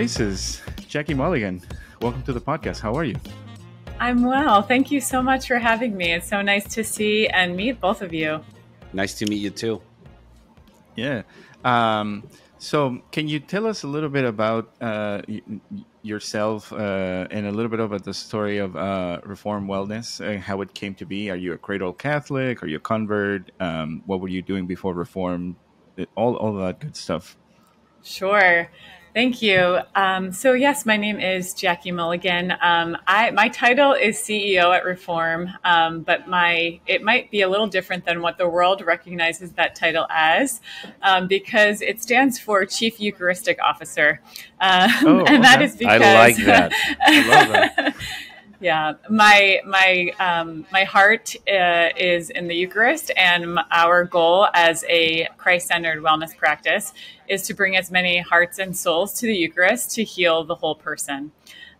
races. Jackie Mulligan, welcome to the podcast. How are you? I'm well. Thank you so much for having me. It's so nice to see and meet both of you. Nice to meet you too. Yeah. Um, so, can you tell us a little bit about uh, yourself uh, and a little bit about the story of uh, Reform Wellness and how it came to be? Are you a cradle Catholic? Are you a convert? Um, what were you doing before Reform? All, all that good stuff. Sure. Thank you. Um, so yes, my name is Jackie Mulligan. Um, I, my title is CEO at Reform, um, but my it might be a little different than what the world recognizes that title as, um, because it stands for Chief Eucharistic Officer, uh, oh, and that is because I like that. I love that. Yeah, my my um, my heart uh, is in the Eucharist, and our goal as a Christ-centered wellness practice is to bring as many hearts and souls to the Eucharist to heal the whole person.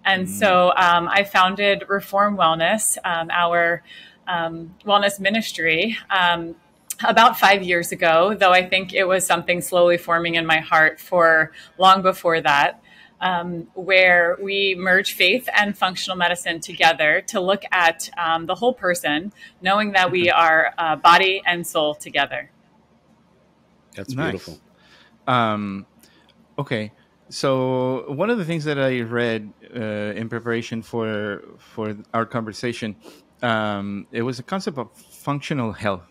And mm. so um, I founded Reform Wellness, um, our um, wellness ministry um, about five years ago, though I think it was something slowly forming in my heart for long before that um, where we merge faith and functional medicine together to look at um, the whole person, knowing that we mm-hmm. are uh, body and soul together. That's nice. beautiful. Um, okay. So one of the things that I read uh, in preparation for for our conversation, um, it was a concept of functional health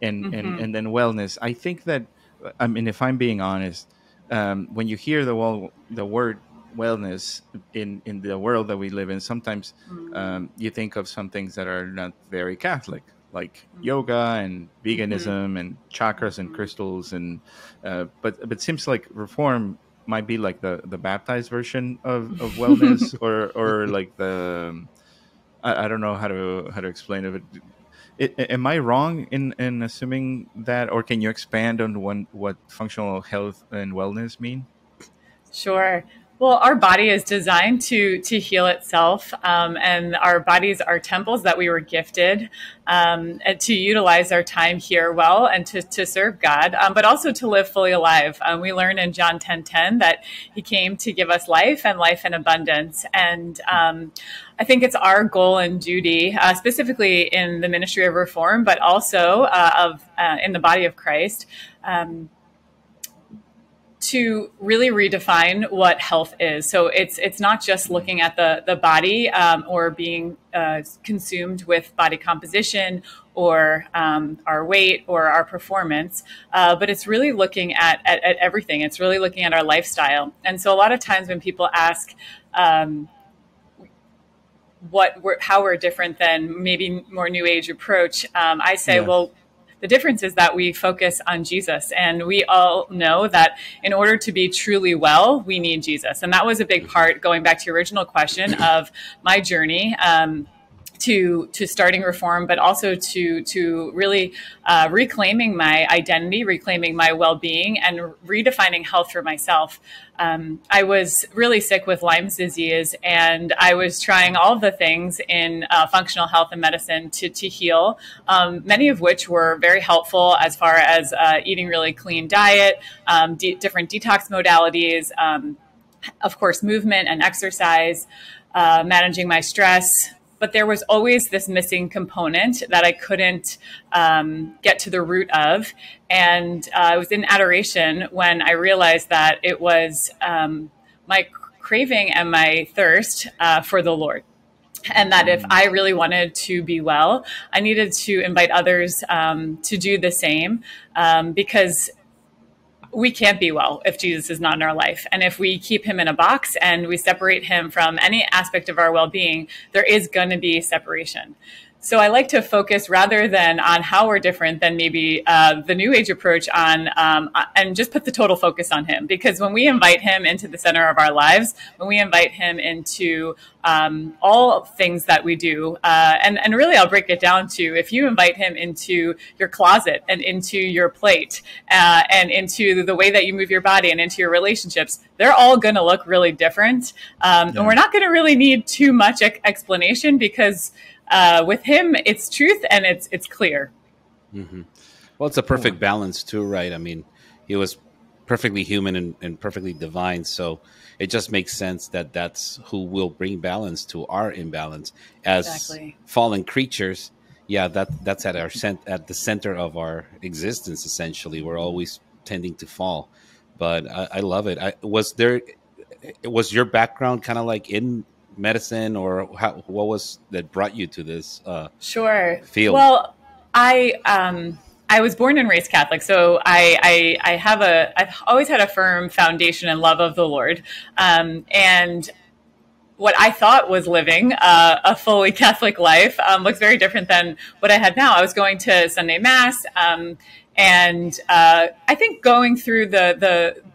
and, mm-hmm. and and then wellness. I think that I mean, if I'm being honest, um, when you hear the well, the word wellness in in the world that we live in sometimes mm-hmm. um, you think of some things that are not very catholic like mm-hmm. yoga and veganism mm-hmm. and chakras and mm-hmm. crystals and uh, but but it seems like reform might be like the the baptized version of, of wellness or or like the I, I, don't know how to how to explain it, it, it, am I wrong in, in assuming that, or can you expand on one, what functional health and wellness mean? Sure. Well, our body is designed to to heal itself, um, and our bodies are temples that we were gifted um, to utilize our time here well and to, to serve God, um, but also to live fully alive. Um, we learn in John ten ten that He came to give us life and life in abundance, and um, I think it's our goal and duty, uh, specifically in the ministry of reform, but also uh, of uh, in the body of Christ um, to really redefine what health is. So it's it's not just looking at the the body um, or being uh, consumed with body composition or um, our weight or our performance, uh, but it's really looking at, at, at everything. It's really looking at our lifestyle. And so a lot of times when people ask. Um, what we're, how we're different than maybe more new age approach. Um, I say, yeah. well, the difference is that we focus on Jesus. And we all know that in order to be truly well, we need Jesus. And that was a big part, going back to your original question, of my journey. Um, to to starting reform, but also to to really uh, reclaiming my identity, reclaiming my well being, and redefining health for myself. Um, I was really sick with Lyme's disease, and I was trying all the things in uh, functional health and medicine to to heal. Um, many of which were very helpful as far as uh, eating really clean diet, um, de- different detox modalities, um, of course, movement and exercise. Uh, managing my stress, but there was always this missing component that I couldn't um, get to the root of. And uh, I was in adoration when I realized that it was um, my craving and my thirst uh, for the Lord and that if I really wanted to be well, I needed to invite others um, to do the same um, because we can't be well if Jesus is not in our life. And if we keep him in a box and we separate him from any aspect of our well being, there is going to be separation. So I like to focus rather than on how we're different than maybe uh, the new age approach on, um, uh, and just put the total focus on him. Because when we invite him into the center of our lives, when we invite him into um, all things that we do, uh, and and really I'll break it down to if you invite him into your closet and into your plate uh, and into the way that you move your body and into your relationships, they're all going to look really different, um, yeah. and we're not going to really need too much explanation because uh, with him, it's truth and it's it's clear. Mm-hmm. Well, it's a perfect balance too, right? I mean, he was perfectly human and, and, perfectly divine. So it just makes sense that that's who will bring balance to our imbalance as exactly. fallen creatures. Yeah, that that's at our cent- at the center of our existence. Essentially, we're always tending to fall. But I, I love it. I, was there was your background kind of like in medicine, or how, what was that brought you to this? Uh, sure. Field. Well, I um, I was born and raised Catholic, so I, I, I have a I've always had a firm foundation and love of the Lord, um, and what I thought was living uh, a fully Catholic life um, looks very different than what I had now. I was going to Sunday Mass, um, and uh, I think going through the the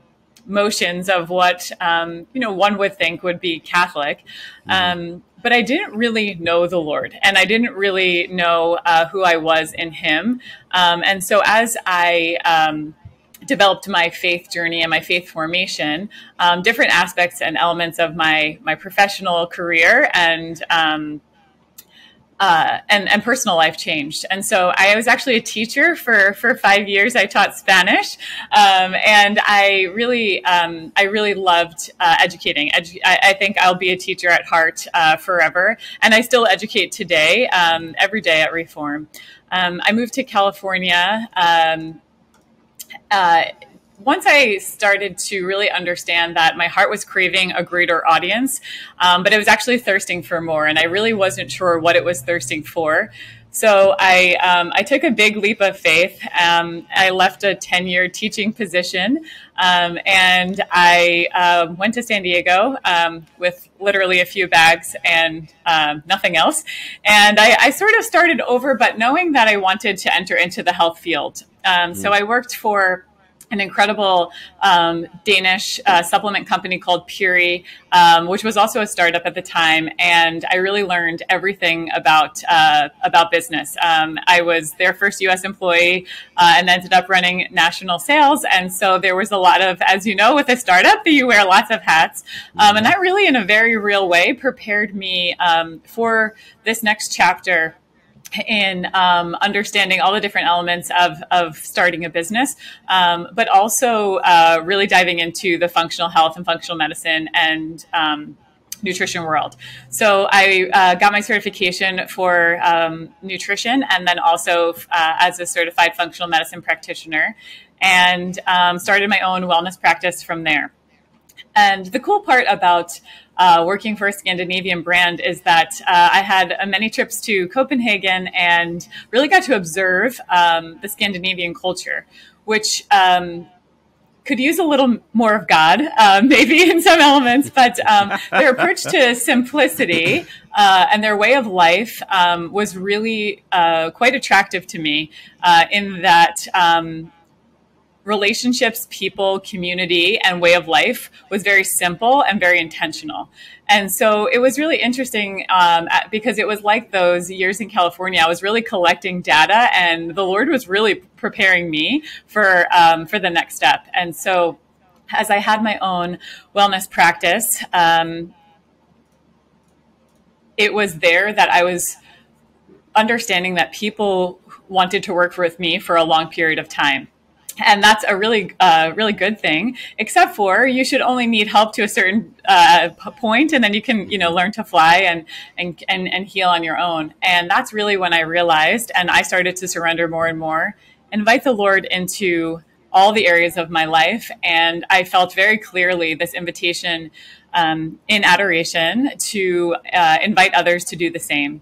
motions of what um, you know one would think would be Catholic. Mm-hmm. Um, but I didn't really know the Lord, and I didn't really know uh, who I was in Him. Um, and so, as I um, developed my faith journey and my faith formation, um, different aspects and elements of my my professional career and um, uh, and, and personal life changed. And so I was actually a teacher for, for five years. I taught Spanish, um, and I really um, I really loved uh, educating. Edu- I, I, think I'll be a teacher at heart uh, forever, and I still educate today, um, every day at Reform. Um, I moved to California. Um, uh, once I started to really understand that my heart was craving a greater audience, um, but it was actually thirsting for more, and I really wasn't sure what it was thirsting for. So I um, I took a big leap of faith. Um, I left a ten year teaching position, um, and I uh, went to San Diego um, with literally a few bags and um, nothing else. And I, I, sort of started over, but knowing that I wanted to enter into the health field. Mm. So I worked for an incredible um, Danish uh, supplement company called Puori, um, which was also a startup at the time, and I really learned everything about uh, about business. Um, I was their first U.S. employee, uh, and ended up running national sales, and so there was a lot of, as you know, with a startup, you wear lots of hats, um, and that really, in a very real way, prepared me um, for this next chapter in um, understanding all the different elements of, of starting a business, um, but also uh, really diving into the functional health and functional medicine and um, nutrition world. So I uh, got my certification for um, nutrition and then also uh, as a certified functional medicine practitioner and um, started my own wellness practice from there. And the cool part about uh, working for a Scandinavian brand is that uh, I had uh, many trips to Copenhagen and really got to observe um, the Scandinavian culture, which um, could use a little more of God, uh, maybe in some elements, but um, their approach to simplicity uh, and their way of life um, was really uh, quite attractive to me in that um, relationships, people, community, and way of life was very simple and very intentional. And so it was really interesting um, because it was like those years in California. I was really collecting data, and the Lord was really preparing me for um, for the next step. And so, as I had my own wellness practice, um, it was there that I was understanding that people wanted to work with me for a long period of time and that's a really uh, really good thing except for you should only need help to a certain uh, point and then you can you know learn to fly and, and and and heal on your own. And that's really when i realized and i started to surrender more and more invite the lord into all the areas of my life. And i felt very clearly this invitation um, in adoration to uh, invite others to do the same.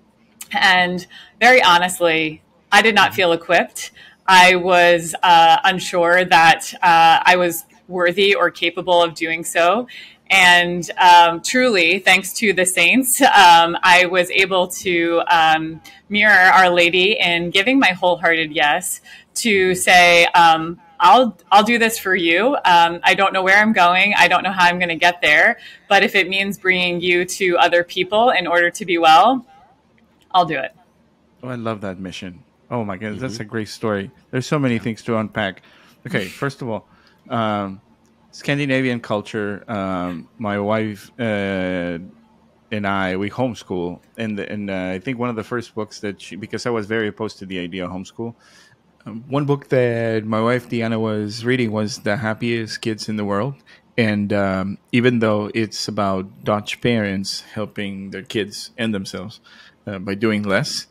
And very honestly i did not feel equipped I was uh, unsure that uh, I was worthy or capable of doing so. And um, truly, thanks to the saints, um, I was able to um, mirror Our Lady in giving my wholehearted yes to say, um, I'll I'll do this for you. Um, I don't know where I'm going. I don't know how I'm going to get there. But if it means bringing you to other people in order to be well, I'll do it. Oh, I love that mission. Oh my goodness, mm-hmm. that's a great story. There's so many things to unpack. Okay, first of all, um, Scandinavian culture. Um, my wife uh, and I we homeschool, and and uh, I think one of the first books that she because I was very opposed to the idea of homeschool. Um, one book that my wife Deanna was reading was The Happiest Kids in the World. And um, even though it's about Dutch parents helping their kids and themselves uh, by doing less,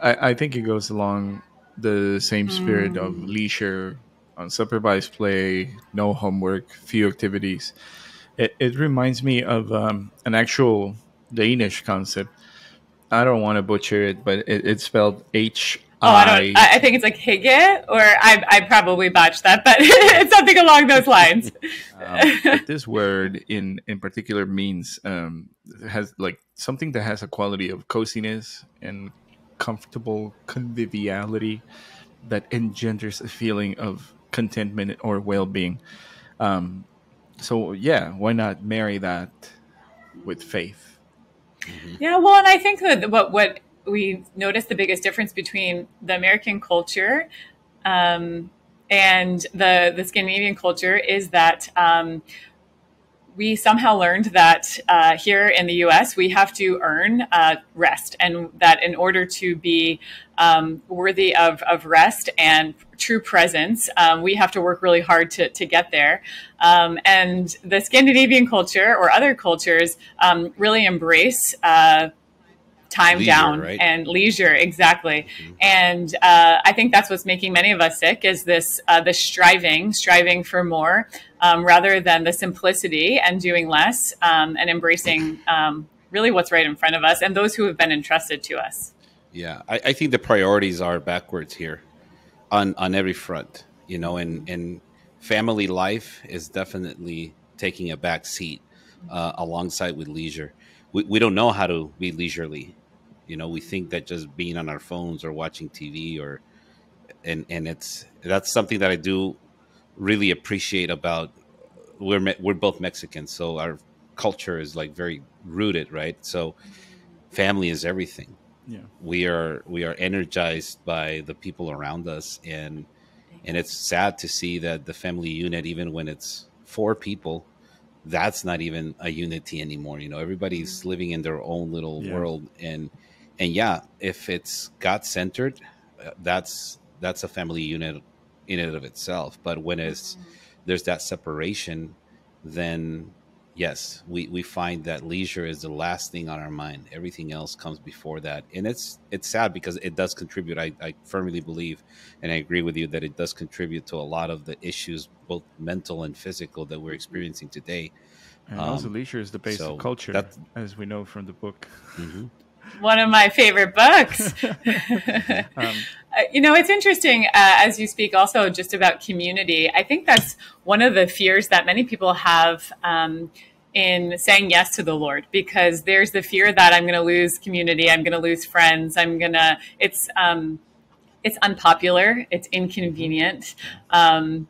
I, I, think it goes along the same spirit mm. of leisure, unsupervised play, no homework, few activities. It, it reminds me of um, an actual Danish concept. I don't want to butcher it, but it, it's spelled H Oh, I don't. I, think it's like Hygge, or I, I probably botched that, but it's something along those lines. um, this word in in particular means um, has like something that has a quality of coziness and comfortable conviviality that engenders a feeling of contentment or well being. Um, so yeah, why not marry that with faith? Mm-hmm. Yeah, well, and I think that what what we noticed the biggest difference between the American culture um, and the the Scandinavian culture is that um, we somehow learned that uh, here in the U.S. we have to earn uh, rest, and that in order to be um, worthy of, of rest and true presence, um, we have to work really hard to, to get there. Um, and the Scandinavian culture or other cultures um, really embrace. Uh, time leisure, down right? and leisure exactly mm-hmm. and uh, i think that's what's making many of us sick is this uh, the striving striving for more um, rather than the simplicity and doing less um, and embracing um, really what's right in front of us and those who have been entrusted to us yeah i, I think the priorities are backwards here on on every front you know and and family life is definitely taking a back seat uh, alongside with leisure we, we don't know how to be leisurely you know, we think that just being on our phones or watching TV or and and it's that's something that I do really appreciate about we're we're both Mexicans, so our culture is like very rooted, right? So family is everything. Yeah. We are we are energized by the people around us and and it's sad to see that the family unit even when it's four people that's not even a unity anymore you know everybody's mm-hmm. living in their own little yeah. world and and yeah, if it's God centered, uh, that's that's a family unit in and of itself. But when it's mm-hmm. there's that separation, then yes, we, we find that leisure is the last thing on our mind. Everything else comes before that. And it's it's sad because it does contribute. I, I firmly believe and I agree with you that it does contribute to a lot of the issues, both mental and physical, that we're experiencing today. And um, also leisure is the base so of culture, as we know from the book. Mm-hmm one of my favorite books. um, uh, you know, it's interesting uh, as you speak also just about community. I think that's one of the fears that many people have um, in saying yes to the Lord because there's the fear that I'm going to lose community, I'm going to lose friends, I'm going to, it's, um, it's unpopular, it's inconvenient. Um,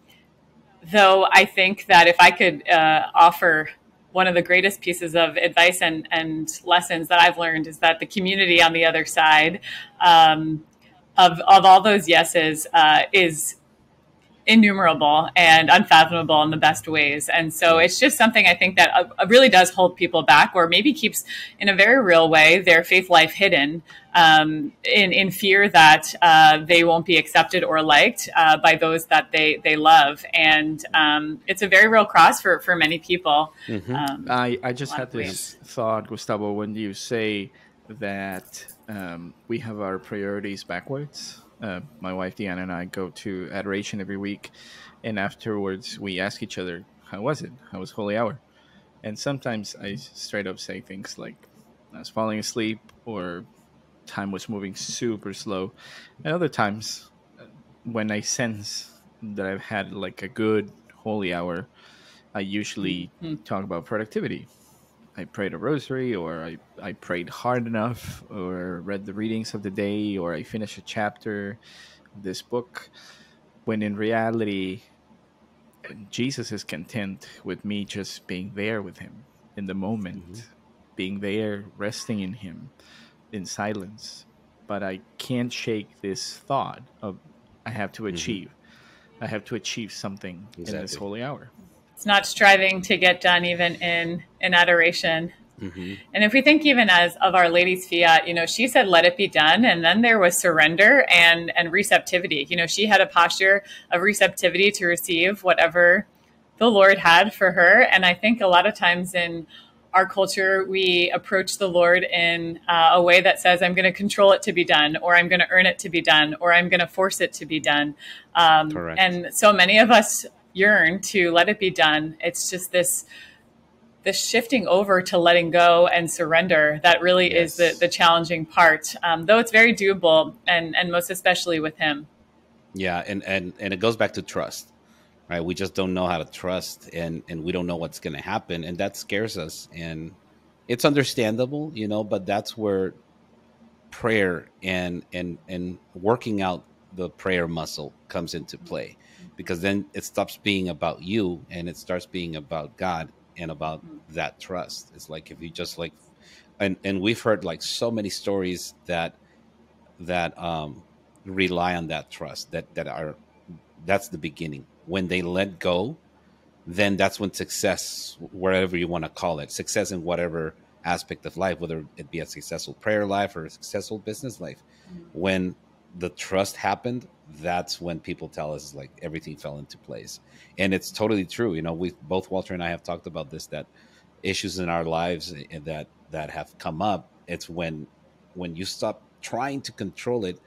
though I think that if I could uh, offer one of the greatest pieces of advice and, and lessons that I've learned is that the community on the other side um, of, of all those yeses uh, is innumerable and unfathomable in the best ways. And so it's just something I think that uh, really does hold people back, or maybe keeps, in a very real way, their faith life hidden um, in, in fear that uh, they won't be accepted or liked uh, by those that they, they love. And um, it's a very real cross for, for many people. Mm-hmm. Um, I, I just had this thought, Gustavo, when you say that um, we have our priorities backwards uh, my wife Deanna and I go to adoration every week, and afterwards we ask each other, "How was it? How was Holy Hour?" And sometimes I straight up say things like, "I was falling asleep," or "Time was moving super slow," and other times uh, when I sense that I've had like a good Holy Hour, I usually mm-hmm. talk about productivity I prayed a rosary, or I, I prayed hard enough, or read the readings of the day, or I finished a chapter of this book. When in reality, Jesus is content with me just being there with him in the moment, mm-hmm. being there, resting in him in silence. But I can't shake this thought of I have to mm-hmm. achieve. Mm-hmm. I have to achieve something exactly. in this holy hour it's not striving to get done even in in adoration Mm-hmm. And if we think even as of Our Lady's fiat, you know, she said, "Let it be done," and then there was surrender and and receptivity. You know, she had a posture of receptivity to receive whatever the Lord had for her. And I think a lot of times in our culture, we approach the Lord in uh, a way that says, I'm going to control it to be done, or I'm going to earn it to be done, or I'm going to force it to be done. Um, and so many of us yearn to let it be done. It's just this this shifting over to letting go and surrender that really yes. is the, the challenging part um, though it's very doable and and most especially with him yeah and and and it goes back to trust right? We just don't know how to trust, and and we don't know what's going to happen, and that scares us. And it's understandable, you know, but that's where prayer and and and working out the prayer muscle comes into play, because then it stops being about you and it starts being about God and about that trust. It's like if you just like, and and we've heard like so many stories that that um rely on that trust that that are that's the beginning when they let go, then that's when success, wherever you want to call it, success in whatever aspect of life, whether it be a successful prayer life or a successful business life, mm-hmm. when the trust happened, that's when people tell us like everything fell into place. And it's totally true. You know, we both Walter and I have talked about this that issues in our lives that that have come up, it's when when you stop trying to control it,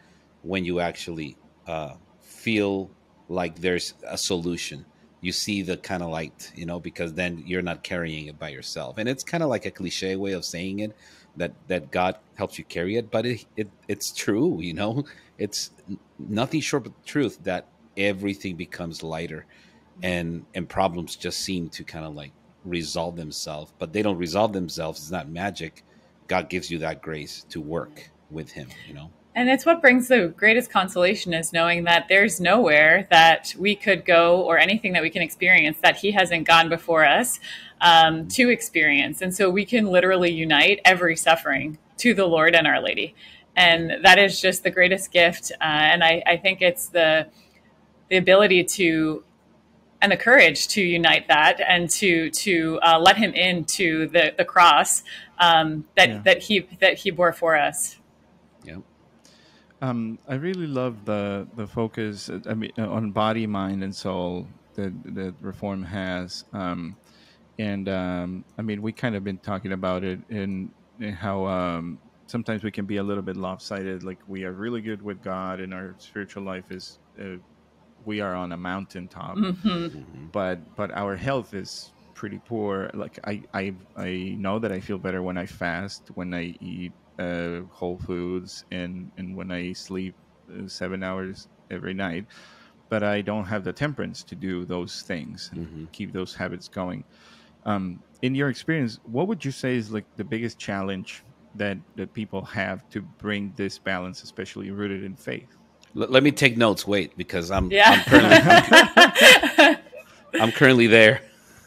when you actually uh, feel like there's a solution you see the kind of light you know because then you're not carrying it by yourself and it's kind of like a cliche way of saying it that that god helps you carry it but it, it it's true you know it's nothing short but the truth that everything becomes lighter and and problems just seem to kind of like resolve themselves. But they don't resolve themselves. It's not magic. God gives you that grace to work with him you know? And it's what brings the greatest consolation is knowing that there's nowhere that we could go or anything that we can experience that He hasn't gone before us um, to experience. And so we can literally unite every suffering to the Lord and Our Lady. And that is just the greatest gift. Uh, and I, I think it's the, the ability to and the courage to unite that and to to uh, let him into the the cross um, that yeah. that he that he bore for us. Yeah. Um, I really love the the focus. Uh, I mean, uh, on body, mind, and soul that that reform has. Um, and um, I mean, we kind of been talking about it in, in how um, sometimes we can be a little bit lopsided. Like we are really good with God, and our spiritual life is uh, we are on a mountaintop, mm-hmm. mm-hmm. but but our health is pretty poor. Like I I I know that I feel better when I fast, when I eat uh, Whole Foods and and when I sleep uh, seven hours every night, but I don't have the temperance to do those things and mm-hmm. keep those habits going. Um, in your experience, what would you say is like the biggest challenge that that people have to bring this balance, especially rooted in faith? L- let me take notes. Wait, because I'm yeah. I'm currently, I'm currently there.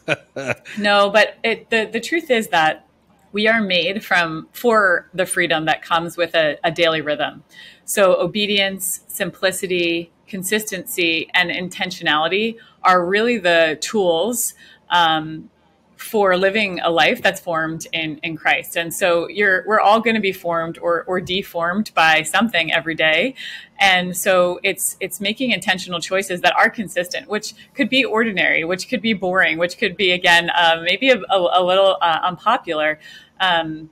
no, but it, the the truth is that we are made from for the freedom that comes with a, a daily rhythm. So obedience, simplicity, consistency, and intentionality are really the tools um, for living a life that's formed in, in Christ. And so you're we're all going to be formed or, or deformed by something every day. And so it's it's making intentional choices that are consistent, which could be ordinary, which could be boring, which could be again uh, maybe a, a, a little uh, unpopular. Um,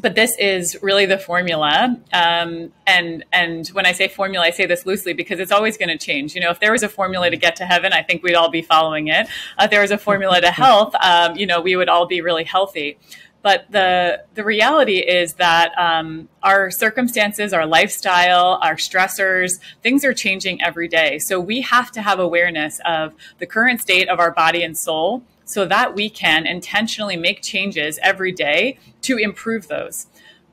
but this is really the formula. Um, and and when I say formula, I say this loosely because it's always going to change. You know, if there was a formula to get to heaven, I think we'd all be following it. Uh, if there was a formula to health, um, you know, we would all be really healthy. But the the reality is that um, our circumstances, our lifestyle, our stressors, things are changing every day. So we have to have awareness of the current state of our body and soul so that we can intentionally make changes every day to improve those.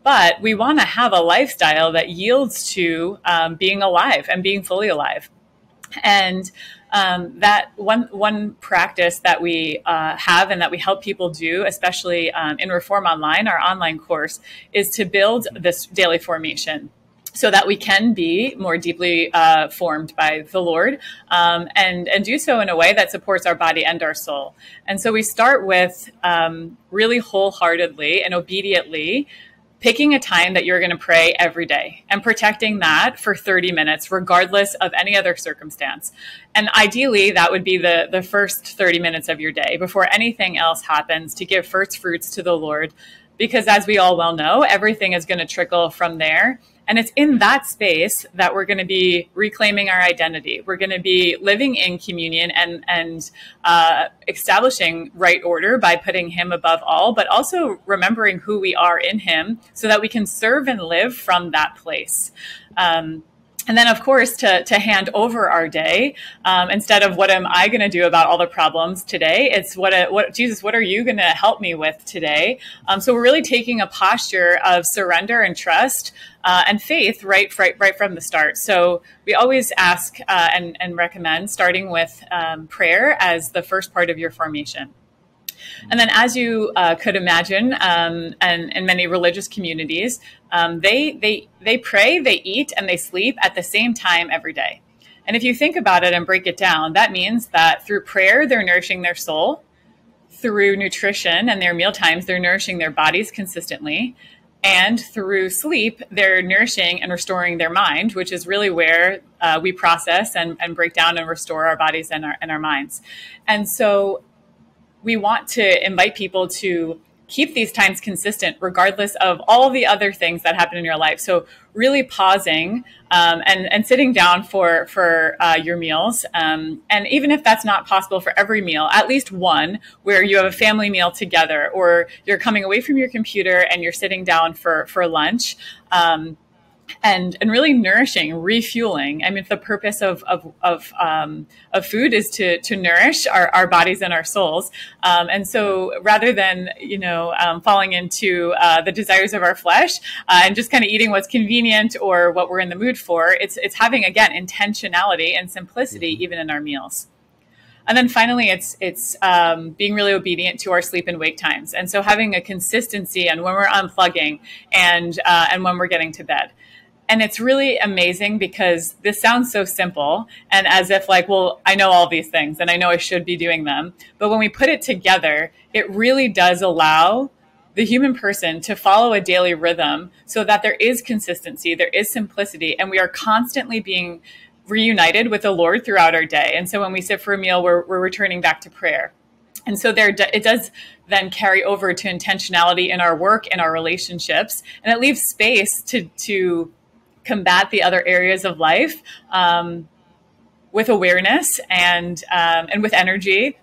But we want to have a lifestyle that yields to um, being alive and being fully alive. And um, that one one practice that we uh, have and that we help people do, especially um, in Reform Online, our online course, is to build this daily formation. So that we can be more deeply uh, formed by the Lord um, and, and do so in a way that supports our body and our soul. And so we start with um, really wholeheartedly and obediently picking a time that you're going to pray every day and protecting that for 30 minutes, regardless of any other circumstance. And ideally, that would be the, the first 30 minutes of your day before anything else happens to give first fruits to the Lord. Because as we all well know, everything is going to trickle from there. And it's in that space that we're going to be reclaiming our identity. We're going to be living in communion and and uh, establishing right order by putting Him above all, but also remembering who we are in Him, so that we can serve and live from that place. Um, and then of course to, to hand over our day um, instead of what am i going to do about all the problems today it's what a, what jesus what are you going to help me with today um, so we're really taking a posture of surrender and trust uh, and faith right, right right from the start so we always ask uh, and, and recommend starting with um, prayer as the first part of your formation and then, as you uh, could imagine, um, and in many religious communities, um, they they they pray, they eat, and they sleep at the same time every day. And if you think about it and break it down, that means that through prayer, they're nourishing their soul. Through nutrition and their meal times, they're nourishing their bodies consistently. And through sleep, they're nourishing and restoring their mind, which is really where uh, we process and, and break down and restore our bodies and our, and our minds. And so we want to invite people to keep these times consistent regardless of all the other things that happen in your life. So really pausing um, and, and sitting down for for uh, your meals. Um, and even if that's not possible for every meal at least one where you have a family meal together or you're coming away from your computer and you're sitting down for for lunch. Um, and and really nourishing, refueling. I mean, the purpose of of of, um, of food is to to nourish our, our bodies and our souls. Um, and so, rather than you know um, falling into uh, the desires of our flesh uh, and just kind of eating what's convenient or what we're in the mood for, it's it's having again intentionality and simplicity mm-hmm. even in our meals. And then finally, it's it's um, being really obedient to our sleep and wake times, and so having a consistency and when we're unplugging and uh, and when we're getting to bed and it's really amazing because this sounds so simple and as if like well i know all these things and i know i should be doing them. But when we put it together it really does allow the human person to follow a daily rhythm so that there is consistency there is simplicity and we are constantly being reunited with the lord throughout our day. And so when we sit for a meal we're, we're returning back to prayer. And so there, it does then carry over to intentionality in our work and our relationships, and it leaves space to to combat the other areas of life um, with awareness and um, and with energy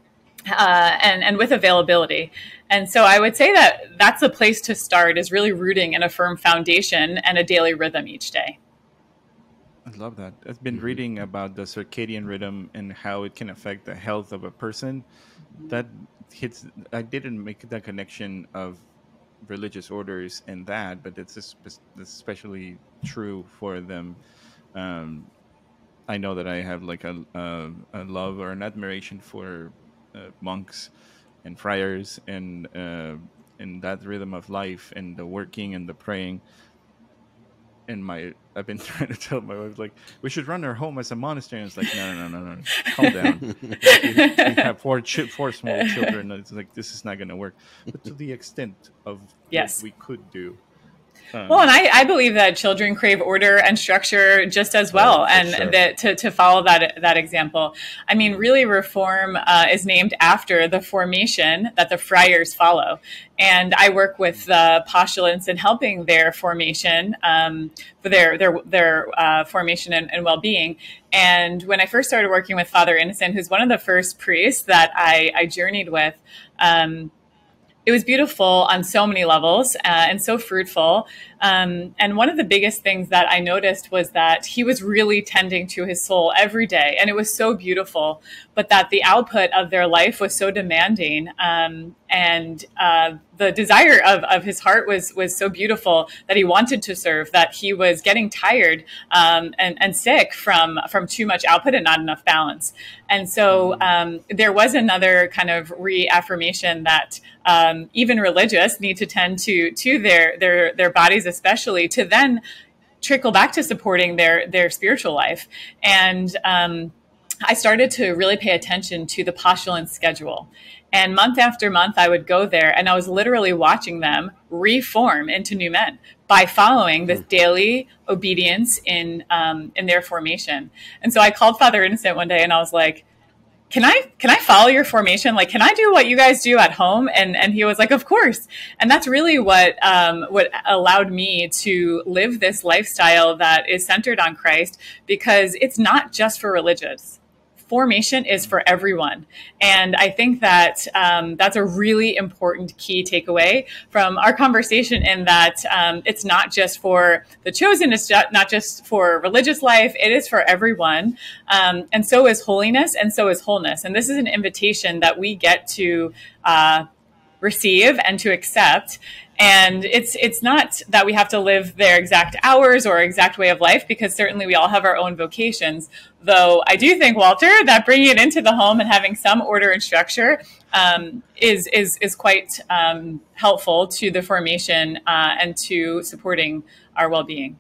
uh, and and with availability. And so I would say that that's a place to start is really rooting in a firm foundation and a daily rhythm each day. I love that. I've been reading about the circadian rhythm and how it can affect the health of a person. That hits. I didn't make that connection of religious orders and that, but it's especially true for them. Um, I know that I have like a, a, a love or an admiration for uh, monks and friars and uh, and that rhythm of life and the working and the praying and my I've been trying to tell my wife like we should run our home as a monastery. And it's like no no no no no calm down. we, we, have four ch- four small children. It's like this is not going to work. But to the extent of yes. what we could do, um, well, and I, I, believe that children crave order and structure just as well, oh, and sure. that to, to follow that that example. I mean, really, reform uh, is named after the formation that the friars follow, and I work with the postulants in helping their formation, um, for their their their uh, formation and, and well being. And when I first started working with Father Innocent, who's one of the first priests that I, I journeyed with. Um, it was beautiful on so many levels uh, and so fruitful. Um, and one of the biggest things that I noticed was that he was really tending to his soul every day, and it was so beautiful. But that the output of their life was so demanding, um, and uh, the desire of, of his heart was was so beautiful that he wanted to serve. That he was getting tired um, and, and sick from from too much output and not enough balance. And so um, there was another kind of reaffirmation that um, even religious need to tend to to their their their bodies, especially to then trickle back to supporting their their spiritual life and um, I started to really pay attention to the postulant schedule. And month after month, I would go there and I was literally watching them reform into new men by following this hmm. daily obedience in, um, in their formation. And so I called Father Innocent one day and I was like, can I can I follow your formation? Like, can I do what you guys do at home? And and he was like, of course. And that's really what um, what allowed me to live this lifestyle that is centered on Christ because it's not just for religious formation is for everyone. And I think that um, that's a really important key takeaway from our conversation in that um, it's not just for the chosen, it's not just for religious life, it is for everyone. Um, and so is holiness, and so is wholeness. And this is an invitation that we get to. Uh, receive and to accept and it's it's not that we have to live their exact hours or exact way of life because certainly we all have our own vocations. Though i do think walter that bringing it into the home and having some order and structure um, is is is quite um, helpful to the formation uh, and to supporting our well-being.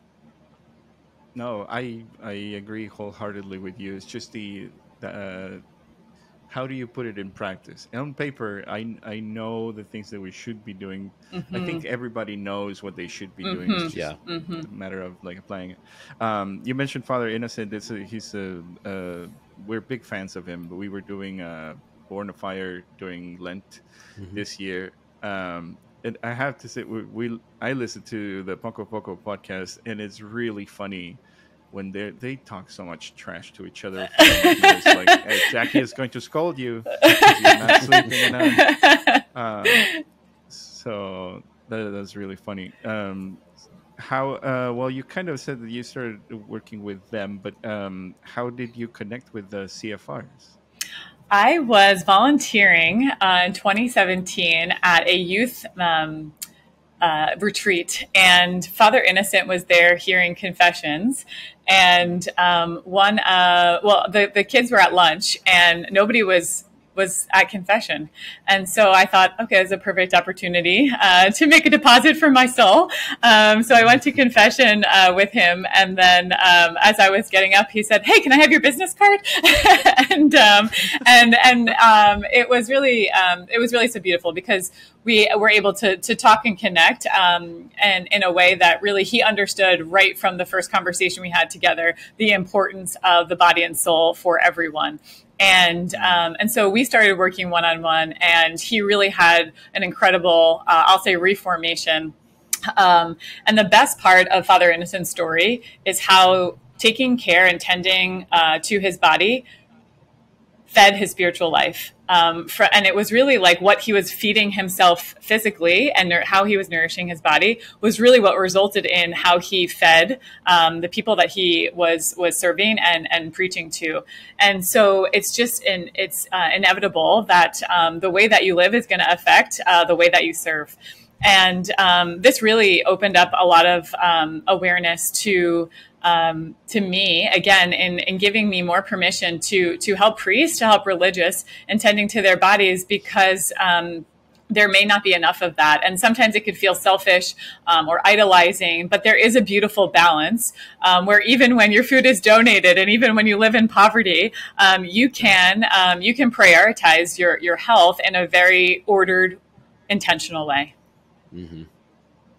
No i i agree wholeheartedly with you. It's just the, the uh, how do you put it in practice? on paper, I I know the things that we should be doing. Mm-hmm. I think mm-hmm. everybody knows what they should be doing. Mm-hmm. It's just yeah. Mm-hmm. a matter of like applying it. Um, you mentioned Father Innocent. It's a, he's a uh, we're big fans of him. But we were doing uh, Born of Fire during Lent mm-hmm. this year. Um, and I have to say, we, we I listened to the Poco Poco podcast, and it's really funny when they they talk so much trash to each other. like, hey, Jackie is going to scold you because you're not sleeping enough. Uh, so that, that's really funny. Um, how uh, well you kind of said that you started working with them, but um, how did you connect with the CFRs? I was volunteering uh, in 2017 at a youth um, uh, retreat, and Father Innocent was there hearing confessions. And um, one, uh, well, the, the kids were at lunch, and nobody was was at confession. And so I thought, okay, it's a perfect opportunity uh, to make a deposit for my soul. Um, so I went to confession uh, with him. And then um, as I was getting up, he said, hey, can I have your business card? and um, and, and um, it was really, um, it was really so beautiful because we were able to, to talk and connect um, and in a way that really he understood right from the first conversation we had together the importance of the body and soul for everyone and um, and so we started working one on one, and he really had an incredible, uh, I'll say, reformation. Um, and the best part of Father Innocent's story is how taking care and tending uh, to his body fed his spiritual life. Um, for, and it was really like what he was feeding himself physically and how he was nourishing his body was really what resulted in how he fed um, the people that he was was serving and and preaching to. And so it's just in, it's uh, inevitable that um, the way that you live is going to affect uh, the way that you serve. And um, this really opened up a lot of um, awareness to um, to me again in, in giving me more permission to to help priests to help religious and tending to their bodies because um, there may not be enough of that and sometimes it could feel selfish um, or idolizing but there is a beautiful balance um, where even when your food is donated and even when you live in poverty um, you can um, you can prioritize your your health in a very ordered intentional way mm-hmm.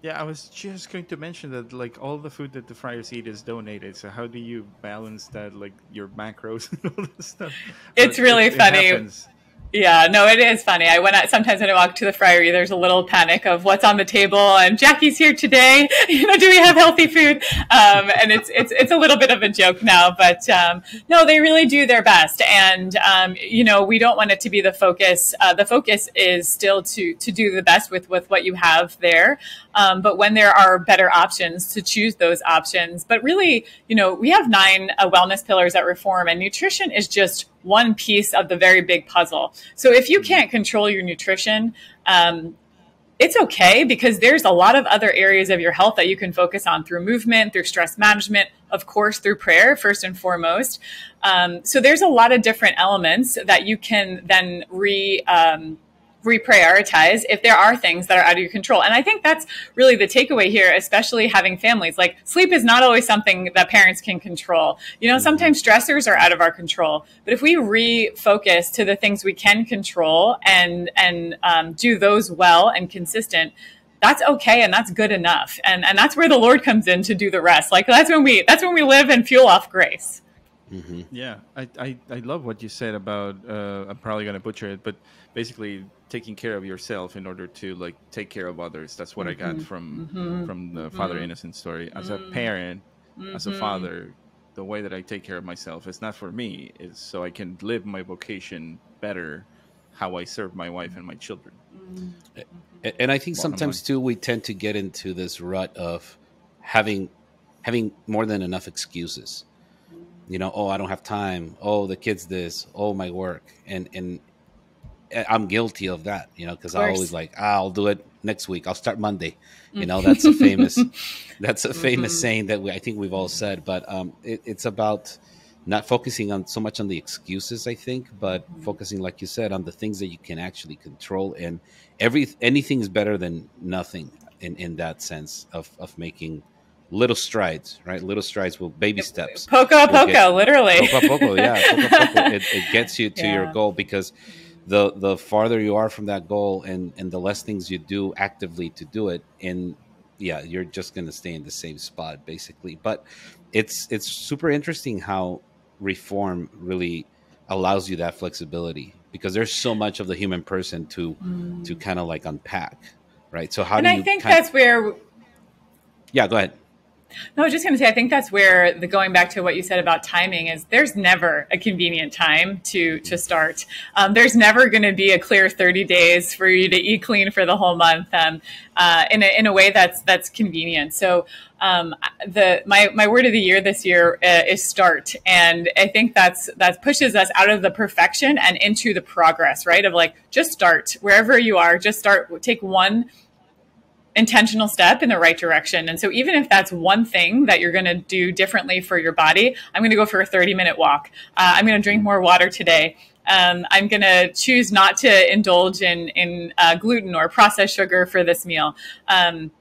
Yeah, I was just going to mention that like all the food that the friars eat is donated. So how do you balance that, like your macros and all this stuff? It's but really it, funny. It yeah, no, it is funny. I went out sometimes when I walk to the friary, there's a little panic of what's on the table and Jackie's here today. You know, do we have healthy food? Um, and it's it's it's a little bit of a joke now, but um, no, they really do their best. And um, you know, we don't want it to be the focus. Uh, the focus is still to to do the best with with what you have there. Um, but when there are better options, to choose those options. But really, you know, we have nine uh, wellness pillars at Reform, and nutrition is just one piece of the very big puzzle. So if you can't control your nutrition, um, it's okay because there's a lot of other areas of your health that you can focus on through movement, through stress management, of course, through prayer, first and foremost. Um, so there's a lot of different elements that you can then re. Um, reprioritize if there are things that are out of your control. And I think that's really the takeaway here, especially having families. Like sleep is not always something that parents can control. You know, sometimes stressors are out of our control. But if we refocus to the things we can control and and um, do those well and consistent, that's okay and that's good enough. And and that's where the Lord comes in to do the rest. Like that's when we that's when we live and fuel off grace. Mm-hmm. Yeah, I, I, I love what you said about. Uh, I'm probably gonna butcher it, but basically taking care of yourself in order to like take care of others. That's what mm-hmm. I got mm-hmm. from mm-hmm. from the Father mm-hmm. Innocent story. As a mm-hmm. parent, as a mm-hmm. father, the way that I take care of myself is not for me. It's so I can live my vocation better, how I serve my wife and my children. And I think sometimes too we tend to get into this rut of having having more than enough excuses. You know, oh, I don't have time. Oh, the kids this. Oh, my work. And and I'm guilty of that, you know, because I always like, ah, I'll do it next week. I'll start Monday. You know, that's a famous, that's a famous mm-hmm. saying that we, I think we've all said. But um, it, it's about not focusing on so much on the excuses, I think, but mm-hmm. focusing, like you said, on the things that you can actually control. And every anything is better than nothing in in that sense of of making little strides, right? Little strides will baby steps. Poco a poco, get, literally. Poco a poco, yeah. Poco a poco. It, it gets you to yeah. your goal because the the farther you are from that goal and and the less things you do actively to do it and yeah you're just going to stay in the same spot basically. But it's it's super interesting how reform really allows you that flexibility because there's so much of the human person to mm. to kind of like unpack right? So how and do i think that's where yeah go ahead no, I was just going to say, I think that's where the going back to what you said about timing is. There's never a convenient time to to start. Um, there's never going to be a clear 30 days for you to eat clean for the whole month um, uh, in a, in a way that's that's convenient. So um, the my my word of the year this year uh, is start, and I think that's that pushes us out of the perfection and into the progress, right? Of like just start wherever you are, just start. Take one intentional step in the right direction. And so even if that's one thing that you're going to do differently for your body, I'm going to go for a 30 minute walk. Uh, I'm going to drink more water today. Um, I'm going to choose not to indulge in, in uh, gluten or processed sugar for this meal. Um,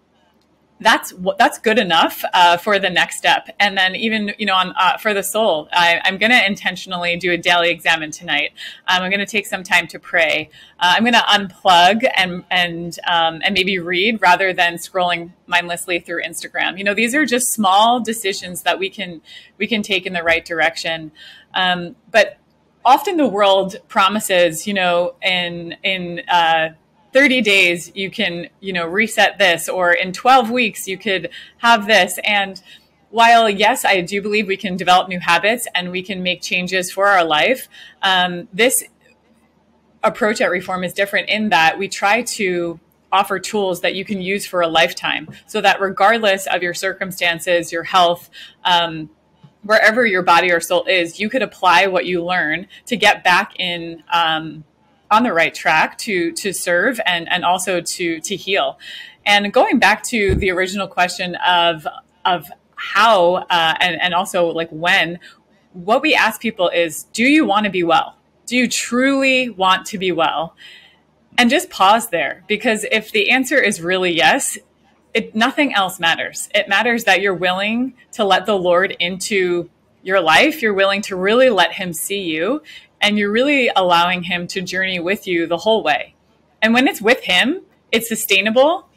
that's that's good enough uh, for the next step. And then even you know on uh, for the soul, I, am going to intentionally do a daily examen tonight. Um, I'm going to take some time to pray. Uh, I'm going to unplug and and um, and maybe read rather than scrolling mindlessly through Instagram. You know, these are just small decisions that we can we can take in the right direction. Um, but often the world promises, you know, in in uh, 30 days you can you know reset this or in 12 weeks you could have this. And while yes i do believe we can develop new habits and we can make changes for our life um, this approach at reform is different in that we try to offer tools that you can use for a lifetime so that regardless of your circumstances your health um, wherever your body or soul is you could apply what you learn to get back in um, on the right track to to serve and and also to to heal. And going back to the original question of of how uh, and and also like when, what we ask people is, do you want to be well? Do you truly want to be well? And just pause there because if the answer is really yes, it, nothing else matters. It matters that you're willing to let the Lord into your life. You're willing to really let Him see you and you're really allowing him to journey with you the whole way. And when it's with him, it's sustainable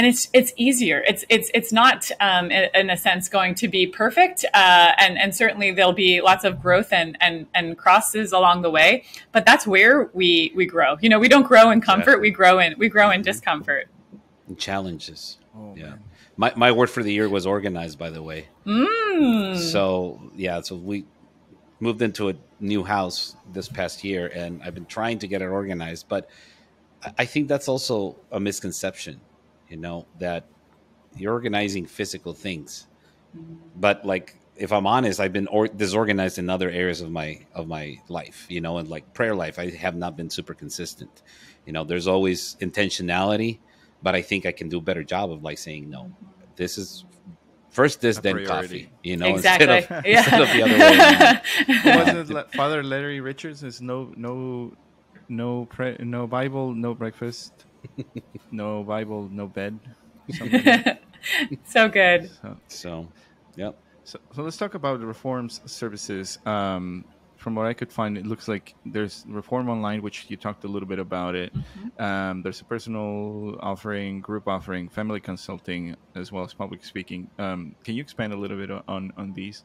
and it's it's easier. It's it's it's not um, in, a sense going to be perfect, uh, and and certainly there'll be lots of growth and and and crosses along the way. But that's where we we grow. You know, we don't grow in comfort. We grow in we grow in discomfort. And challenges. Oh, yeah. Man. My my word for the year was organized. By the way. Mm. So yeah, so we moved into a new house this past year, and I've been trying to get it organized. But I think that's also a misconception, you know, that you're organizing physical things. Mm-hmm. But like, if I'm honest, I've been or- disorganized in other areas of my of my life, you know, and like prayer life, I have not been super consistent. You know, there's always intentionality, but I think I can do a better job of like saying no. Mm-hmm. This is First this, then coffee. You know, exactly. instead of, yeah. instead of the other way. Wasn't it Father Larry Richards? Is no no no pre- no Bible, no breakfast, no Bible, no bed. so good. So, so, yep. So, so let's talk about the reforms services. Um, from what I could find, it looks like there's Reform Online, which you talked a little bit about it. Mm-hmm. Um, there's a personal offering, group offering, family consulting, as well as public speaking. Um, can you expand a little bit on on these?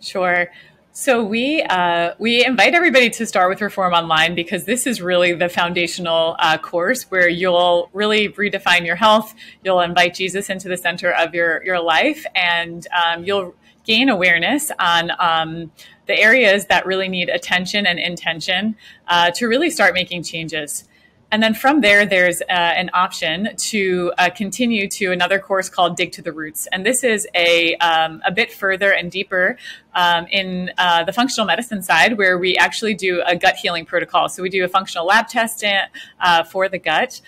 Sure. So we uh, we invite everybody to start with Reform Online because this is really the foundational uh, course where you'll really redefine your health. You'll invite Jesus into the center of your your life, and um, you'll gain awareness on um, the areas that really need attention and intention uh, to really start making changes. And then from there, there's uh, an option to uh, continue to another course called Dig to the Roots. And this is a, um, a bit further and deeper um, in uh, the functional medicine side, where we actually do a gut healing protocol. So we do a functional lab test uh, for the gut.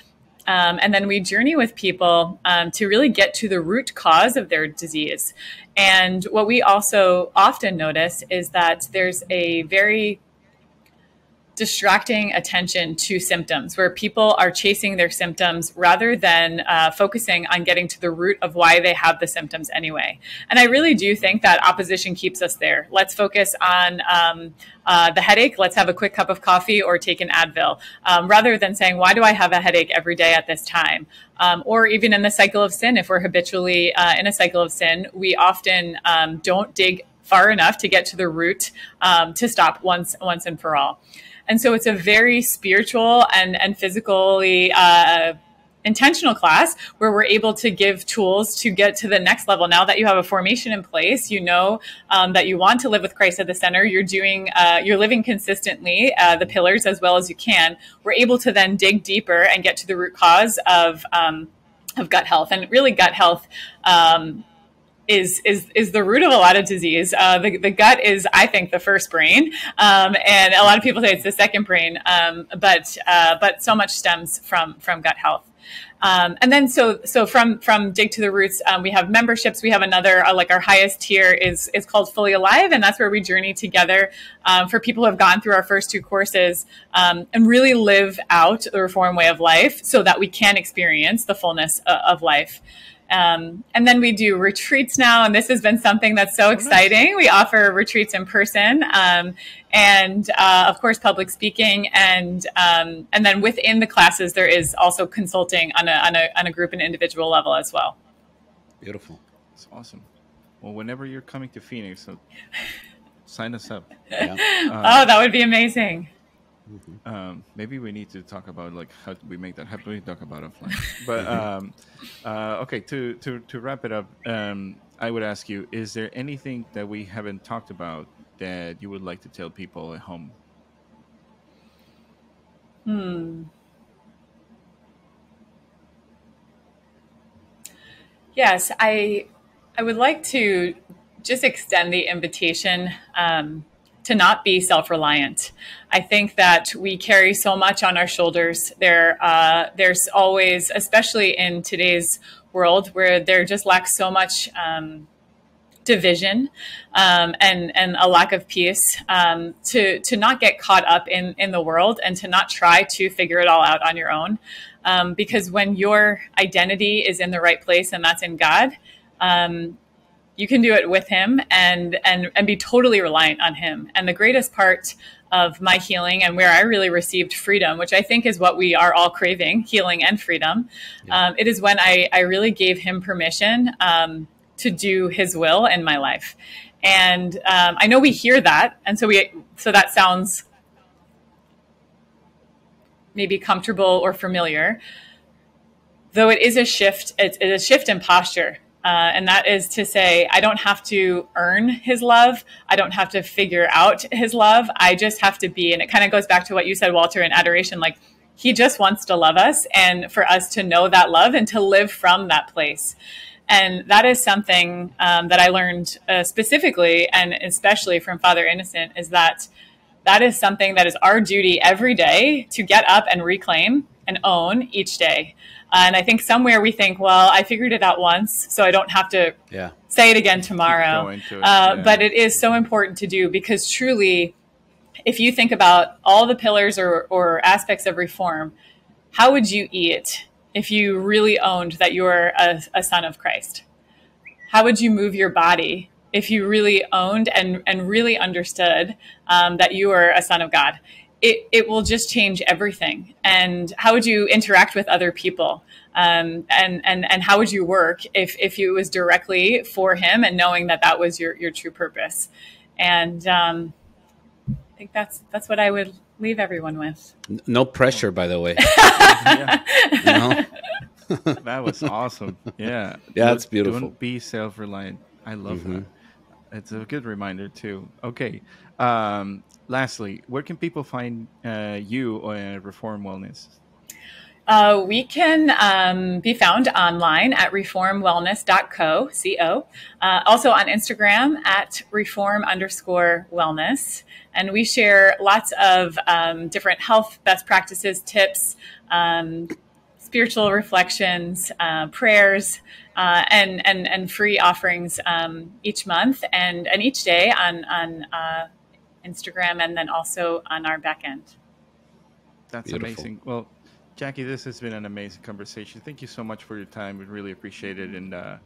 Um, and then we journey with people um, to really get to the root cause of their disease. And what we also often notice is that there's a very distracting attention to symptoms, where people are chasing their symptoms rather than uh, focusing on getting to the root of why they have the symptoms anyway. And I really do think that opposition keeps us there. Let's focus on um, uh, the headache. Let's have a quick cup of coffee or take an Advil, um, rather than saying, "Why do I have a headache every day at this time?" Um, or even in the cycle of sin, if we're habitually uh, in a cycle of sin, we often um, don't dig far enough to get to the root um, to stop once once and for all. And so it's a very spiritual and, and physically uh, intentional class where we're able to give tools to get to the next level. Now that you have a formation in place, you know um, that you want to live with Christ at the center. You're doing, uh, you're living consistently uh, the pillars as well as you can. We're able to then dig deeper and get to the root cause of. Um, of gut health and really gut health um, is is is the root of a lot of disease. Uh, the, the gut is, I think, the first brain, um, and a lot of people say it's the second brain. Um, but uh, but so much stems from from gut health. Um, and then so so from from dig to the roots um, we have memberships we have another uh, like our highest tier is is called fully alive and that's where we journey together um, for people who have gone through our first two courses um, and really live out the reform way of life so that we can experience the fullness uh, of life um, and then we do retreats now, and this has been something that's so exciting. We offer retreats in person, um, and uh, of course, public speaking, and um, and then within the classes, there is also consulting on a, on a on a group and individual level as well. Beautiful, it's awesome. Well, whenever you're coming to Phoenix, so sign us up. Yeah. oh, that would be amazing. Mm-hmm. Um, maybe we need to talk about like how we make that happen. We talk about offline. But um, uh, okay, to to to wrap it up, um, I would ask you: Is there anything that we haven't talked about that you would like to tell people at home? Hmm. Yes, I I would like to just extend the invitation um, to not be self-reliant. I think that we carry so much on our shoulders. There, uh, there's always, especially in today's world, where there just lacks so much um, division um, and and a lack of peace. Um, to to not get caught up in in the world and to not try to figure it all out on your own, um, because when your identity is in the right place and that's in God um, you can do it with him and and and be totally reliant on him. And the greatest part of my healing and where i really received freedom which i think is what we are all craving healing and freedom yeah. um, it is when I, I really gave him permission um, to do his will in my life. And um, i know we hear that and so we so that sounds maybe comfortable or familiar. Though it is a shift it's, it's a shift in posture uh, and that is to say, I don't have to earn his love. I don't have to figure out his love. I just have to be. And it kind of goes back to what you said, Walter, in adoration. Like, he just wants to love us and for us to know that love and to live from that place. And that is something um, that I learned uh, specifically and especially from Father Innocent is that that is something that is our duty every day to get up and reclaim and own each day. And I think somewhere we think, well, I figured it out once, so I don't have to yeah. say it again tomorrow. It, uh, yeah. But it is so important to do because truly, if you think about all the pillars or, or aspects of reform, how would you eat if you really owned that you're a, a son of Christ? How would you move your body if you really owned and, and really understood um, that you are a son of God? It, it will just change everything. And how would you interact with other people? Um, and, and, and how would you work if, if it was directly for him and knowing that that was your, your true purpose? And um, I think that's, that's what I would leave everyone with. No pressure, by the way. that was awesome. Yeah. Yeah, that's beautiful. Don't be self reliant. I love mm-hmm. that. It's a good reminder, too. Okay. Um, lastly, where can people find uh, you or Reform Wellness? Uh, we can um, be found online at reformwellness.co, C-O. Uh, also on Instagram at reform underscore wellness. And we share lots of um, different health best practices, tips, um, spiritual reflections, uh, prayers, uh, and, and, and free offerings um, each month and, and each day on, on uh, Instagram and then also on our back end. That's Beautiful. amazing. Well, Jackie, this has been an amazing conversation. Thank you so much for your time. We really appreciate it. And uh,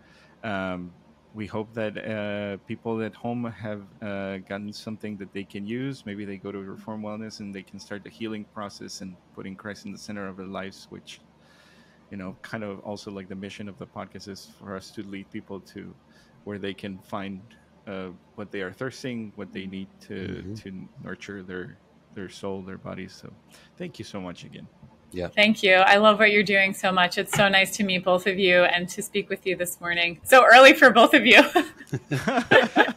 um, we hope that uh, people at home have uh, gotten something that they can use. Maybe they go to Reform Wellness and they can start the healing process and putting Christ in the center of their lives, which, you know, kind of also like the mission of the podcast is for us to lead people to where they can find uh, what they are thirsting, what they need to mm-hmm. to nurture their their soul, their bodies. So, thank you so much again. Yeah. Thank you. I love what you're doing so much. It's so nice to meet both of you and to speak with you this morning. So early for both of you.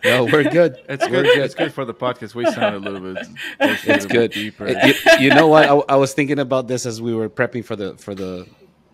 no, we're good. It's good. It's good for the podcast. We sound a little bit. It's good. Deeper. You, you, know what? I, I was thinking about this as we were prepping for the for the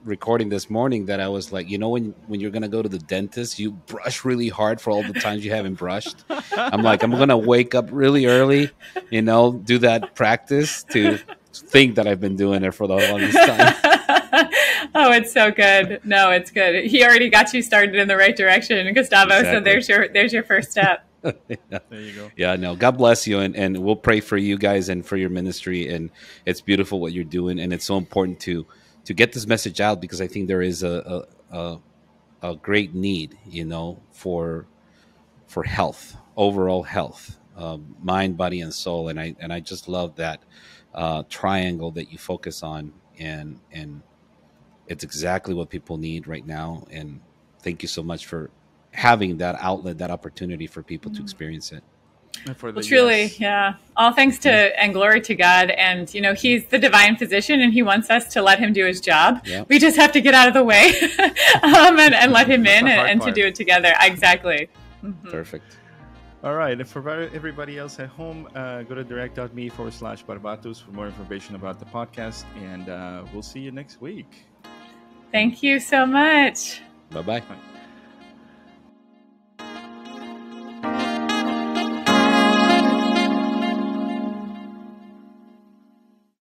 recording this morning that I was like, you know, when when you're gonna go to the dentist, you brush really hard for all the times you haven't brushed. I'm like, I'm gonna wake up really early, you know, do that practice to think that I've been doing it for the longest time. oh, it's so good. No, it's good. He already got you started in the right direction, Gustavo. Exactly. So there's your there's your first step. yeah. There you go. Yeah, no. God bless you, and and we'll pray for you guys and for your ministry. And it's beautiful what you're doing, and it's so important to to get this message out because I think there is a a, a, a great need, you know, for for health, overall health, uh, mind, body, and soul. And I and I just love that uh, triangle that you focus on, and and it's exactly what people need right now. And thank you so much for having that outlet, that opportunity for people mm-hmm. to experience it. Well, truly, yes. yeah. All thanks to and glory to God. And, you know, He's the divine physician and He wants us to let Him do His job. Yep. We just have to get out of the way um, and, and, let Him in and, and to do it together. Exactly. Mm-hmm. Perfect. All right. And for everybody else at home, uh, go to direct.me forward slash barbatus for more information about the podcast. And uh, we'll see you next week. Thank you so much. Bye-bye. bye